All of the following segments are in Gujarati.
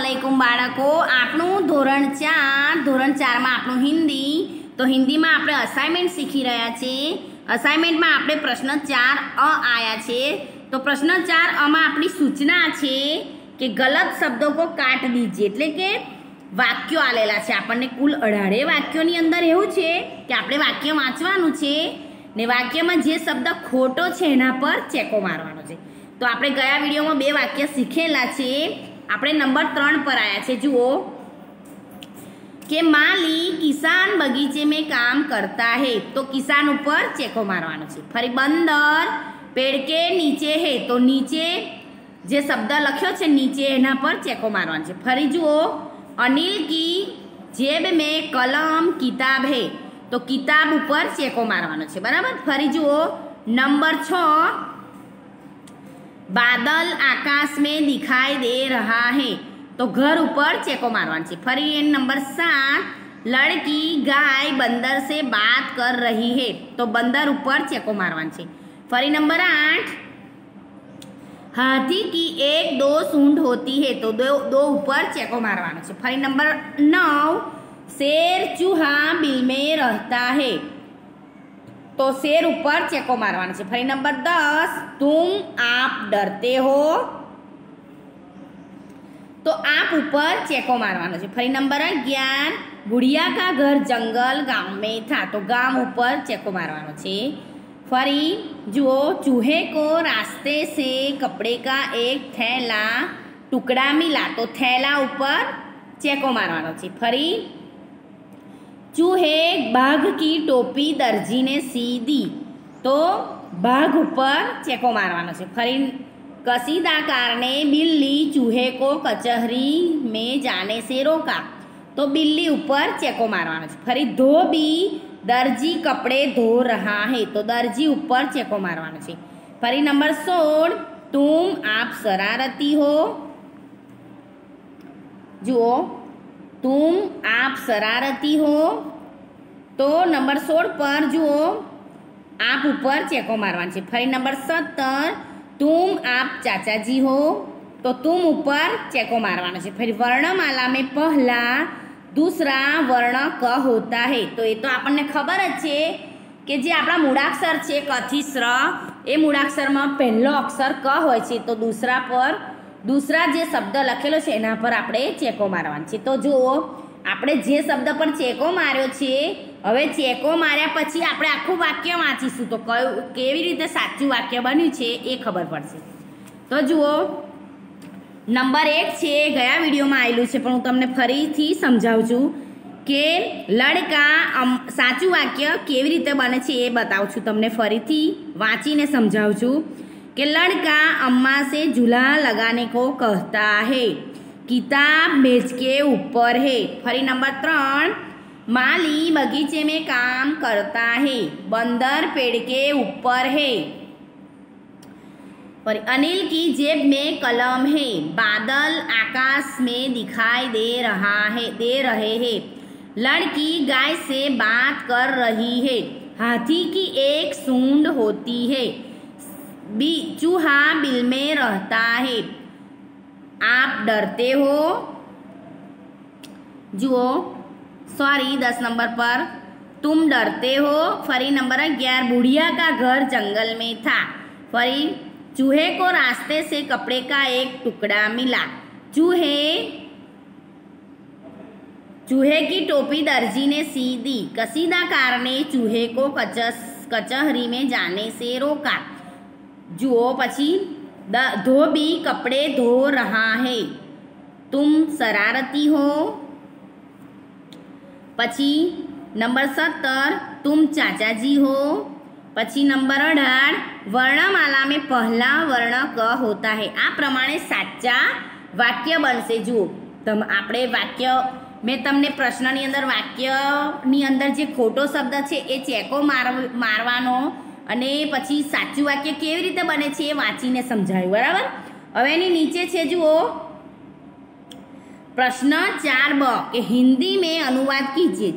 અસલામુઅલૈકુમ બાળકો. આપણું ધોરણ ચાર, ધોરણ ચારમાં આપણું હિન્દી. તો હિન્દીમાં આપણે અસાઇનમેન્ટ શીખી રહ્યા છીએ અસાઇનમેન્ટમાં આપણે પ્રશ્ન ચાર અ આયા છે. તો પ્રશ્ન ચાર અમાં આપણી સૂચના છે કે ગલત શબ્દો કો કાટ દીજીએ એટલે કે વાક્યો આલેલા છે. આપણને કુલ અઢારે વાક્યોની અંદર એવું છે કે આપણે વાક્ય વાંચવાનું છે ને વાક્યમાં જે શબ્દ ખોટો છે એના પર ચેકો મારવાનો છે. તો આપણે ગયા વિડીયોમાં બે વાક્ય શીખેલા છે. આપણે નંબર ત્રણ પર આવ્યા છે, જુઓ. કે માલી કિસાન બગીચે મેં કામ કરતા હે. તો કિસાન ઉપર ચેકો મારવાનો છે. ફરી બંદર પેડ કે નીચે હે. તો નીચે જે શબ્દ લખ્યો છે, નીચે એના પર ચેકો મારવાનો છે. ફરી જુઓ. અનિલ કી જેબ મેં કલમ કિતાબ હે. તો કિતાબ ઉપર ચેકો મારવાનો છે. બરાબર? ફરી જુઓ. નંબર છ. बादल आकाश में दिखाई दे रहा है। तो घर ऊपर चेको मारवा फरी नंबर सात, लड़की गाय बंदर से बात कर रही है। तो बंदर ऊपर चेको मारवा फरी नंबर आठ, हाथी की एक दो सूंड होती है तो दो ऊपर चेको मारवा फरी नंबर नौ, शेर चूहा बिल में रहता है। તો શેર ઉપર ચેકો મારવાનો છે. ફરી નંબર દસ તું આપ ડરતે હો? તો આપ ઉપર ચેકો મારવાનો છે. ફરી નંબર અગિયાર, ગુડિયા કા ઘર જંગલ ગામ મેં થા. તો ગામ ઉપર ચેકો મારવાનો છે. ફરી, જુઓ, ચૂહે કો રાસ્તે સે કપડે કા એક થેલા ટુકડા મિલા. તો થેલા ઉપર ચેકો મારવાનો છે. ફરી ચૂહે બાઘ કી ટોપી દરજીને સીધી. તો બાઘ ઉપર ચેકો મારવાનો છે. ફરી કસીદા કારણે બિલ્લી ચૂહે કો કચહરી, મેં જાને સે રોકા. તો બિલ્લી ઉપર ચેકો મારવાનો છે. ફરી ધોબી દરજી કપડે ધો રહા હે. તો દરજી ઉપર ચેકો મારવાનો છે. ફરી નંબર સોળ, તુમ આપ શરારતી હો? જુઓ તુમ આપ શરારતી હો? તો નંબર સોળ પર જુઓ. આપ ઉપર ચેકો મારવાનો છે. ફરી નંબર સત્તર. તુમ આપ ચાચાજી હો? તો તુમ ઉપર ચેકો મારવાનો છે. ફરી વર્ણમાલા મેં પહેલાં, દૂસરા વર્ણ ક હોતા હે. તો એ તો આપણને ખબર જ છે કે જે આપણા મૂળાક્ષર છે કથી સ્ર એ મૂળાક્ષરમાં પહેલો અક્ષર ક હોય છે. તો દૂસરા પર દૂસરા જે શબ્દ લખેલો છે, એના પર આપણે ચેકો મારવાનો છે તો જુઓ, આપણે જે શબ્દ પર ચેકો માર્યો છે, હવે ચેકો માર્યા પછી આપણે આખું વાક્ય વાંચીશું. તો કયું, કેવી રીતે સાચું વાક્ય બન્યું છે, એ ખબર પડશે. તો જુઓ, નંબર એક છે, ગયા વિડીયોમાં આવેલું છે, પણ હું તમને ફરીથી સમજાવું છું કે લડકા સાચું વાક્ય કેવી રીતે બને છે, એ બતાવું છું. તમને ફરીથી વાંચીને સમજાવું છું. कि लड़का अम्मा से झूला लगाने को कहता है। किताब मेज के ऊपर है। फरी नंबर त्रण। माली बगीचे में काम करता है। बंदर पेड़ के ऊपर है। पर अनिल की जेब में कलम है। बादल आकाश में दिखाई दे रहा है, दे रहे हैं। लड़की गाय से बात कर रही है। हाथी की एक सूंड होती है। बी, चूहा बिल में रहता है। आप डरते हो? जुओ सॉरी दस नंबर पर। तुम डरते हो? फरी नंबर ग्यारह बुढ़िया का घर जंगल में था। फरी, चूहे को रास्ते से कपड़े का एक टुकड़ा मिला। चूहे चूहे की टोपी दर्जी ने सी दी कसीदाकार ने चूहे को कचस, कचहरी में जाने से रोका। જુઓ પછી ધોબી કપડે ધો રહા હે. તુમ શરારતી હો. પછી, નંબર સત્તર, તુમ ચાચાજી હો. પછી નંબર અઢાર વર્ણમાલા મેં પહેલા વર્ણ ક હોતા હે. આ પ્રમાણે સાચા વાક્ય બનશે. જુઓ, તમ, આપણે વાક્ય, મેં તમને પ્રશ્નની અંદર વાક્યની અંદર જે ખોટો શબ્દ છે, એ ચેકો માર મારવાનો અને પછી સાચું વાક્ય કેવી રીતે બને છે એ વાંચીને સમજાયું, બરાબર? હવે એની નીચે છે, જુઓ. પ્રશ્ન ચાર બ, કે હિન્દી મેં અનુવાદ કીજીએ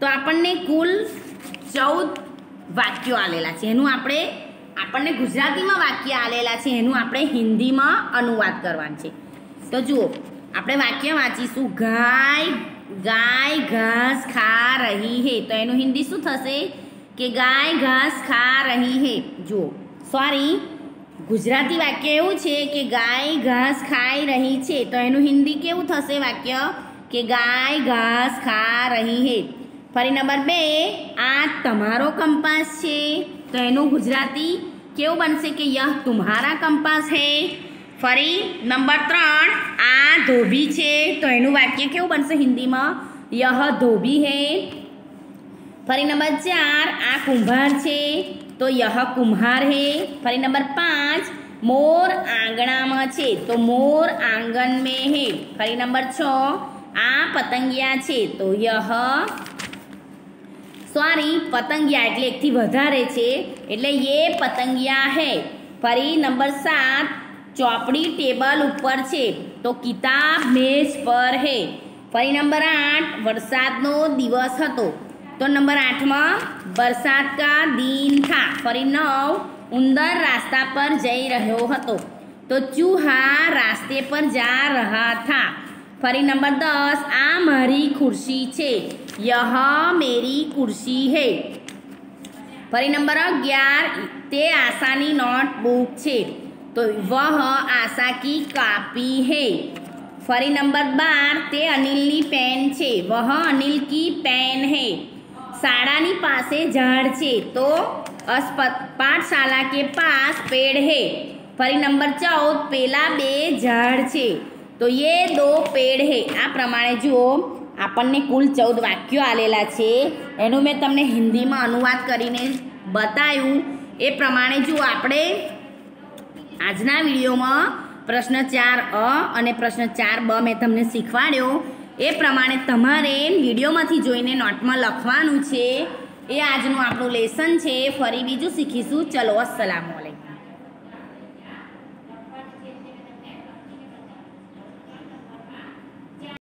તો આપણને કુલ ચૌદ વાક્યો આલેલા છે. એનું આપણે, આપણને ગુજરાતીમાં વાક્ય આલેલા છે, એનું આપણે હિન્દીમાં અનુવાદ કરવાનું છે. તો જુઓ, આપણે વાક્ય વાંચીશું. ગાય ગાય, ઘાસ ખા રહી હે. તો એનું હિન્દી શું થશે? કે ગાય ઘાસ ખા રહી હે. જુઓ સોરી ગુજરાતી વાક્ય એવું છે કે ગાય ઘાસ ખાઈ રહી છે. તો એનું હિન્દી કેવું થશે વાક્ય? કે ગાય ઘાસ ખા રહી હે. ફરી નંબર બે, આ તમારો કંપાસ છે. તો એનું ગુજરાતી કેવું બનશે કે યહ તુમ્હારા કંપાસ હે. ફરી નંબર ત્રણ, આ ધોબી છે. તો એનું વાક્ય કેવું બનશે હિન્દીમાં? યહ ધોબી હે. ફરી નંબર ચાર, આ કુંભાર છે. તો યહ કુંભાર હે. ફરી નંબર પાંચ, મોર આંગણામાં છે. તો મોર આંગન મેં હે. ફરી નંબર છ, આ પતંગિયા છે. તો યહ, સોરી, પતંગિયા એટલે એકથી વધારે છે. એટલે યે પતંગિયા હે. ફરી નંબર સાત, ચોપડી ટેબલ ઉપર છે. તો કિતાબ મેજ પર હે. ફરી નંબર આઠ, વરસાદનો દિવસ હતો. તો નંબર આઠમાં બરસાત કા દિન થા ફરી નવ ઉંદર રાસ્તા પર જઈ રહ્યો હતો તો ચૂહા રાસ્તે પર જા રહા થા ફરી નંબર દસ આ મારી ખુરશી છે યહ મેરી ખુરશી હે ફરી નંબર અગિયાર તે આશાની નોટબુક છે તો વહ આશા કી કાપી હે ફરી નંબર બાર તે અનિલની પેન છે વહ અનિલ કી પેન હે શાળાની પાસે ઝાડ છે તો પાઠશાલા કે પાસ પેડ હે. ફરી નંબર ચૌદ, પેલા બે ઝાડ છે. તો યે દો પેડ હે. આ પ્રમાણે જુઓ, આપણને કુલ ચૌદ વાક્યો આલેલા છે. એનું મેં તમને હિન્દીમાં અનુવાદ કરીને બતાવ્યું એ પ્રમાણે જુઓ આપણે આજના વિડીયોમાં પ્રશ્ન ચાર અ અને પ્રશ્ન ચાર બ મેં તમને શીખવાડ્યો. એ પ્રમાણે તમારે વિડીયોમાંથી જોઈને નોટમાં લખવાનું છે. એ આજનું આપણું લેસન છે. ફરી બીજું શીખીશું. ચલો, અસલામ